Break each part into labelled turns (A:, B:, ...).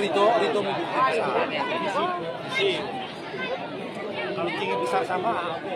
A: Rito, Rito Kalau tinggi besar sama, oke.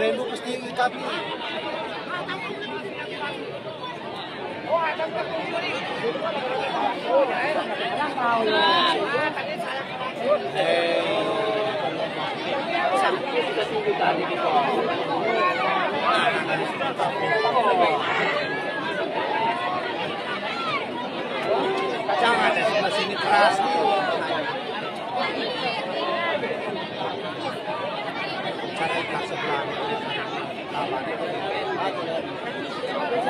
A: Rainbow pasti kami. Jangan ada sebelah sini keras.